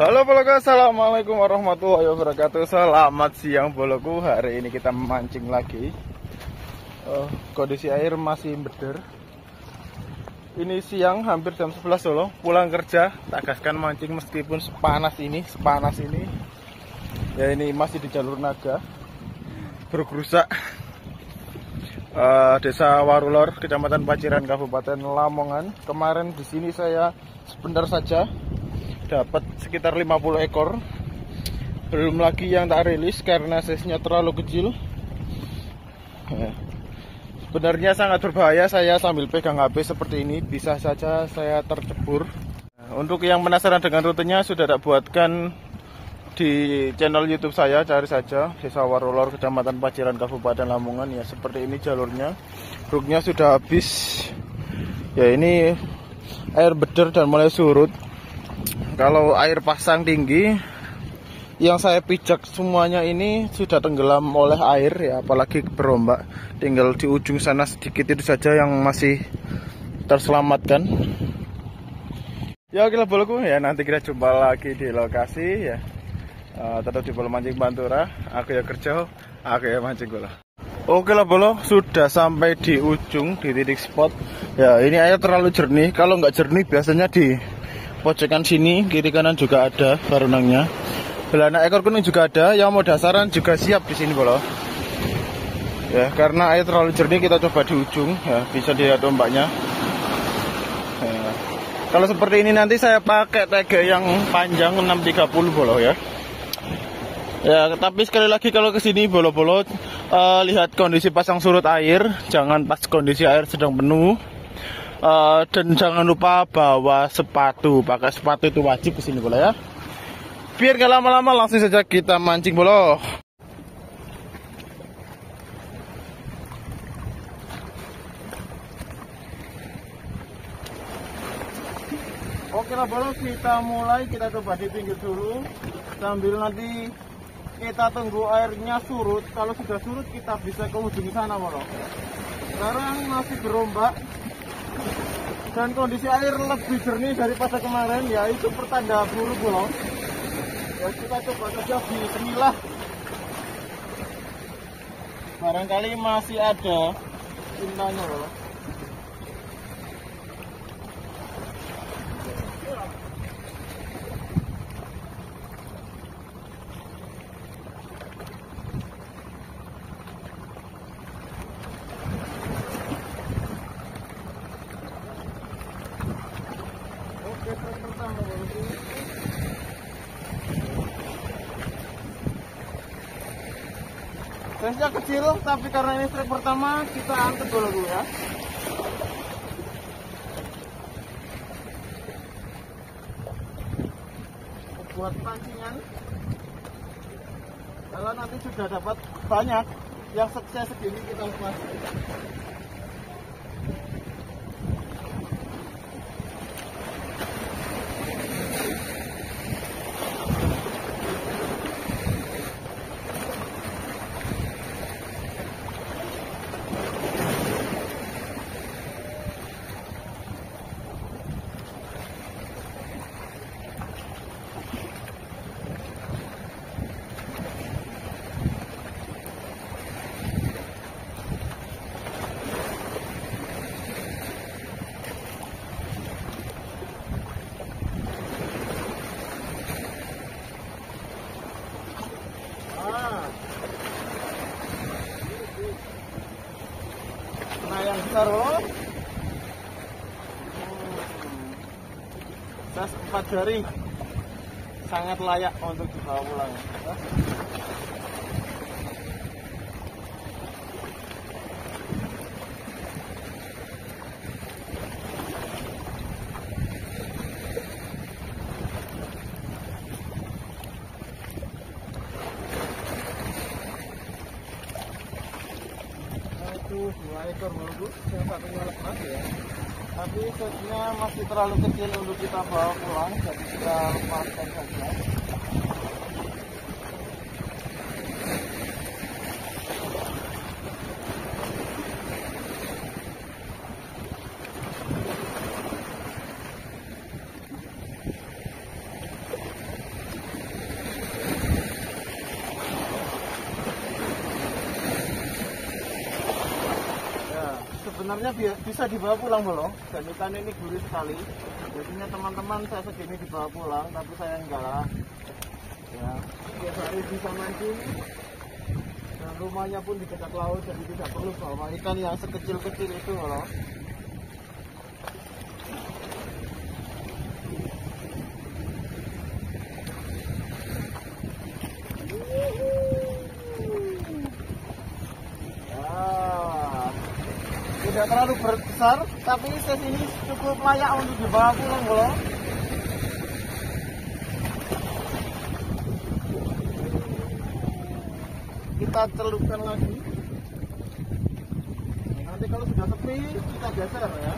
Halo boloku, assalamualaikum warahmatullahi wabarakatuh. Selamat siang boloku. Hari ini kita memancing lagi. Uh, kondisi air masih beder. Ini siang hampir jam 11 solo. Pulang kerja, tak gaskan mancing meskipun sepanas ini, sepanas ini. Ya ini masih di jalur naga. Bergerusak. Uh, Desa Warulor, Kecamatan Paciran, Kabupaten Lamongan. Kemarin di sini saya sebentar saja dapat sekitar 50 ekor. Belum lagi yang tak rilis karena size-nya terlalu kecil. Ya. sebenarnya sangat berbahaya saya sambil pegang HP seperti ini. Bisa saja saya tercebur. Untuk yang penasaran dengan rutenya sudah tak buatkan di channel YouTube saya. Cari saja Desa Warolor Kecamatan Paciran Kabupaten Lamongan. Ya seperti ini jalurnya. Ruknya sudah habis. Ya ini air beder dan mulai surut kalau air pasang tinggi yang saya pijak semuanya ini sudah tenggelam oleh air ya apalagi berombak. Tinggal di ujung sana sedikit itu saja yang masih terselamatkan. Ya oke lah ya nanti kita jumpa lagi di lokasi ya. Uh, tetap di bola mancing Pantura. Aku ya kerja aku ya mancing bola Oke lah bolo, sudah sampai di ujung di titik spot. Ya ini air terlalu jernih. Kalau nggak jernih biasanya di pojokan sini kiri kanan juga ada barunangnya belana ekor kuning juga ada. Yang mau dasaran juga siap di sini bolo. Ya karena air terlalu jernih kita coba di ujung. Ya bisa dilihat ombaknya. Ya. kalau seperti ini nanti saya pakai tege yang panjang 630 bolo ya. Ya, tapi sekali lagi kalau ke sini bolo-bolo uh, lihat kondisi pasang surut air, jangan pas kondisi air sedang penuh uh, dan jangan lupa bawa sepatu. Pakai sepatu itu wajib ke sini boleh ya. Biar gak lama-lama langsung saja kita mancing bolo. Oke lah bolo kita mulai. Kita coba di pinggir dulu. Sambil nanti kita tunggu airnya surut. Kalau sudah surut kita bisa ke ujung sana bolo. Sekarang masih berombak dan kondisi air lebih jernih daripada kemarin ya itu pertanda buruk loh ya kita coba saja bismillah. Barangkali masih ada. Tintanya loh Size-nya kecil, tapi karena ini strike pertama, kita angkat dulu ya. Buat pancingan, kalau nanti sudah dapat banyak, yang sukses segini kita lepas. Jari sangat layak untuk dibawa pulang dua ekor bagus yang satunya lepas ya tapi setnya masih terlalu kecil untuk kita bawa pulang jadi kita lepaskan saja sebenarnya bisa dibawa pulang bolo dan ikan ini gurih sekali. Biasanya teman-teman saya segini dibawa pulang tapi saya enggak. Lah ya tiap hari bisa mancing. Dan rumahnya pun di dekat laut jadi tidak perlu bawa ikan yang sekecil-kecil itu bolo terlalu besar tapi size ini cukup layak untuk dibawa pulang loh kita celupkan lagi. Nanti kalau sudah sepi kita geser ya.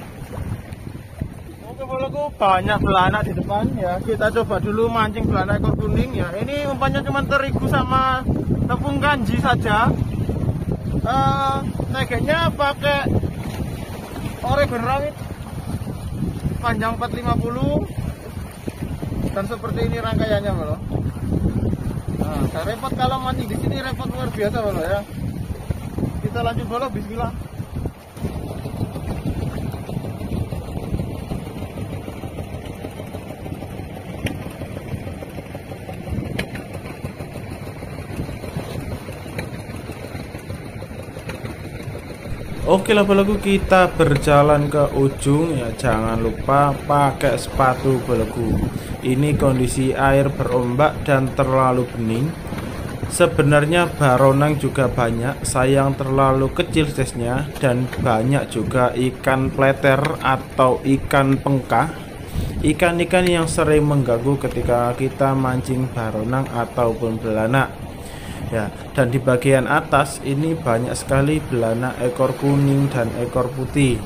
Oke boloku banyak belana di depan ya. Kita coba dulu mancing belana ekor kuning ya. Ini umpannya cuma terigu sama tepung kanji saja. Uh, pakai Oregon rawit panjang 450 dan seperti ini rangkaiannya bro nah repot kalau mancing di sini repot luar biasa bro ya. Kita lanjut bro bismillah Oke lah belagu kita berjalan ke ujung ya. Jangan lupa pakai sepatu belagu ini kondisi air berombak dan terlalu bening. Sebenarnya baronang juga banyak sayang terlalu kecil size-nya dan banyak juga ikan pleter atau ikan pengkah ikan-ikan yang sering mengganggu ketika kita mancing baronang ataupun belanak ya dan di bagian atas ini banyak sekali belana ekor kuning dan ekor putih.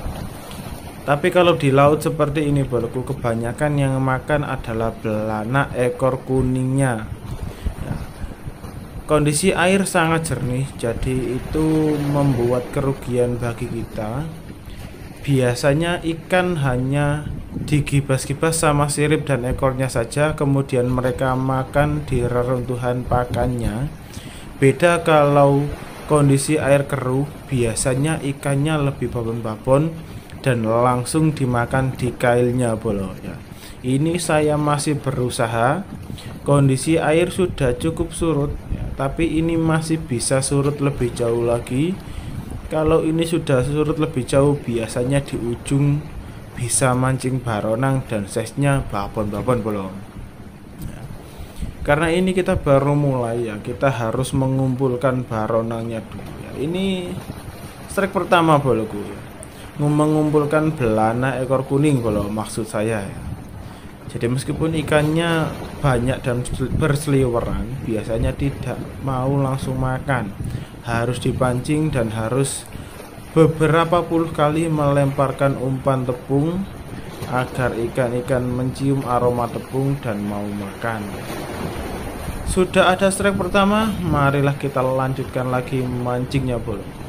Tapi kalau di laut seperti ini bosku kebanyakan yang makan adalah belana ekor kuningnya. Ya. kondisi air sangat jernih jadi itu membuat kerugian bagi kita. Biasanya ikan hanya digibas-gibas sama sirip dan ekornya saja kemudian mereka makan di reruntuhan pakannya Beda kalau kondisi air keruh, biasanya ikannya lebih babon-babon dan langsung dimakan di kailnya bolo ya. Ini saya masih berusaha. Kondisi air sudah cukup surut, ya, tapi ini masih bisa surut lebih jauh lagi. Kalau ini sudah surut lebih jauh, biasanya di ujung bisa mancing baronang dan size-nya babon-babon bolong karena ini kita baru mulai ya kita harus mengumpulkan baronangnya dulu ya. Ini strike pertama boloku ya. Mengumpulkan belana ekor kuning kalau maksud saya ya. Jadi meskipun ikannya banyak dan berseliweran biasanya tidak mau langsung makan. Harus dipancing dan harus beberapa puluh kali melemparkan umpan tepung agar ikan-ikan mencium aroma tepung dan mau makan sudah ada strike pertama, marilah kita lanjutkan lagi mancingnya, Bol.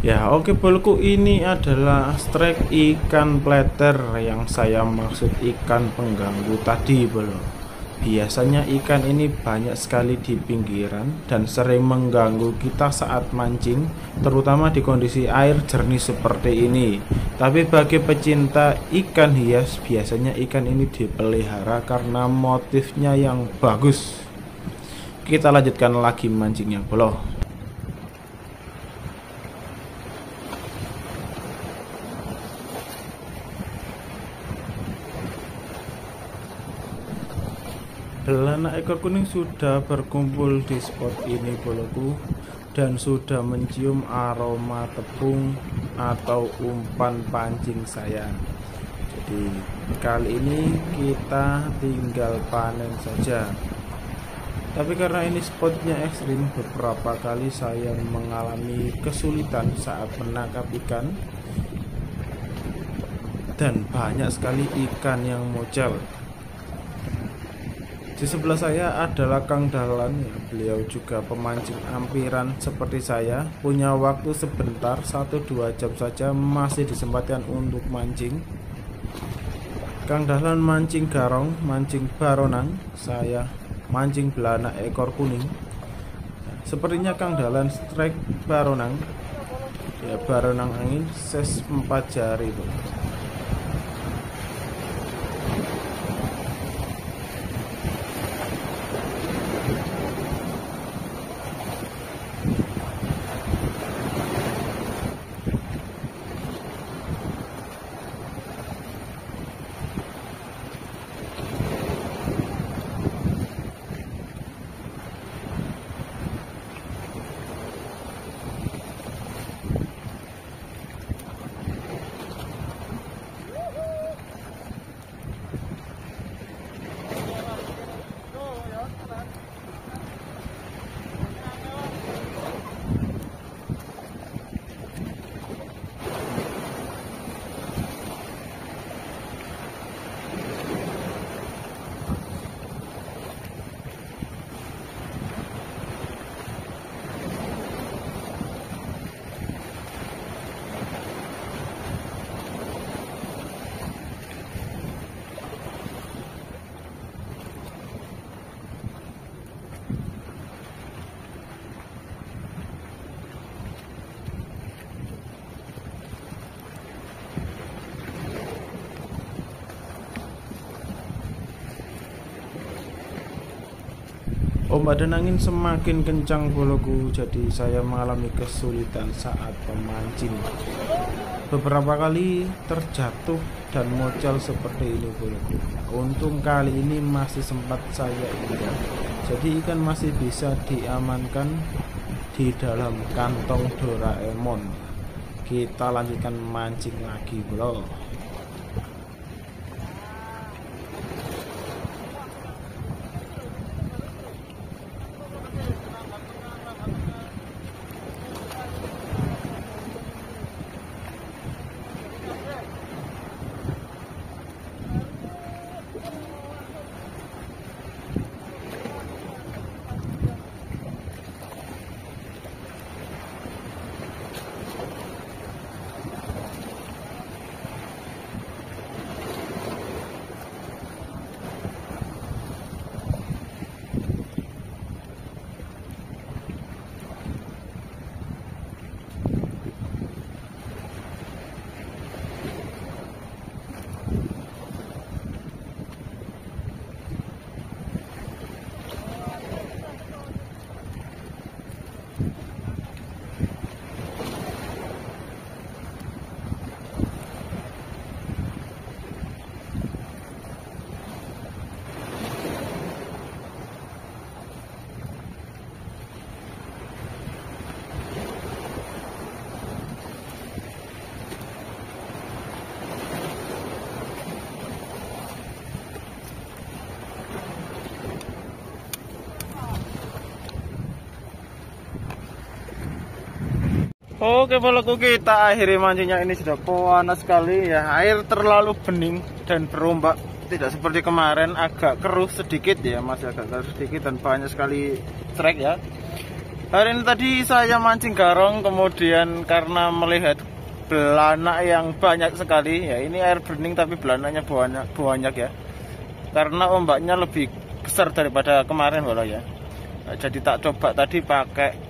Ya oke bolku ini adalah strike ikan plater yang saya maksud ikan pengganggu tadi bro Biasanya ikan ini banyak sekali di pinggiran dan sering mengganggu kita saat mancing Terutama di kondisi air jernih seperti ini. Tapi bagi pecinta ikan hias biasanya ikan ini dipelihara karena motifnya yang bagus. Kita lanjutkan lagi mancingnya bro Belana ekor kuning sudah berkumpul di spot ini boloku dan sudah mencium aroma tepung atau umpan pancing saya. Jadi kali ini kita tinggal panen saja. Tapi karena ini spotnya ekstrim, beberapa kali saya mengalami kesulitan saat menangkap ikan dan banyak sekali ikan yang mocel di sebelah saya adalah Kang Dahlan ya. Beliau juga pemancing ampiran seperti saya. Punya waktu sebentar 1-2 jam saja masih disempatkan untuk mancing. Kang Dahlan mancing garong, mancing baronang Saya mancing belanak ekor kuning. Sepertinya Kang Dahlan strike baronang. Ya baronang angin ses 4 jari tuh Ombak dan angin semakin kencang boloku. Jadi saya mengalami kesulitan saat memancing. Beberapa kali terjatuh dan mocel seperti ini boloku. Untung kali ini masih sempat saya ingat. Jadi ikan masih bisa diamankan di dalam kantong Doraemon. Kita lanjutkan mancing lagi bro Oke boloku kita akhiri mancingnya. Ini sudah panas sekali ya. Air terlalu bening dan berombak tidak seperti kemarin agak keruh sedikit ya masih agak keruh sedikit dan banyak sekali strike ya. Hari ini tadi saya mancing garong kemudian karena melihat belanak yang banyak sekali ya ini air bening tapi belanaknya banyak banyak ya. Karena ombaknya lebih besar daripada kemarin bolo ya. Jadi tak coba tadi pakai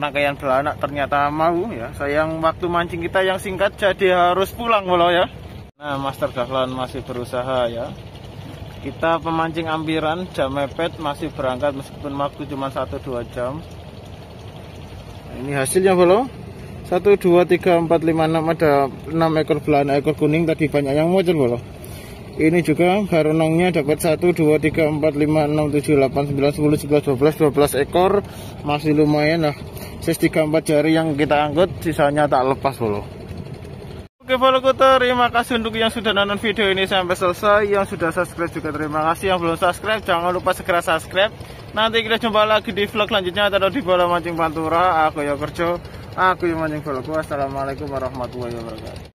penangkaian belanak ternyata mau ya. Sayang waktu mancing kita yang singkat jadi harus pulang bolo ya. Nah Master Dahlan masih berusaha ya. Kita pemancing ambiran jam mepet masih berangkat meskipun waktu cuma 1-2 jam. Nah, ini hasilnya bolo 1, 2, 3, 4, 5, 6 ada 6 ekor belanak ekor kuning tadi banyak yang muncul bolo ini juga baronongnya dapat 1, 2, 3, 4, 5, 6, 7, 8, 9, 10, 11, 12, 12 ekor. Masih lumayan lah sis 3, 4 jari yang kita angkut sisanya tak lepas bolo Oke boloku terima kasih untuk yang sudah nonton video ini sampai selesai. Yang sudah subscribe juga terima kasih. Yang belum subscribe jangan lupa segera subscribe. Nanti kita jumpa lagi di vlog selanjutnya. Atau di bola mancing pantura. Aku kerja Aku yang mancing boloku Assalamualaikum warahmatullahi wabarakatuh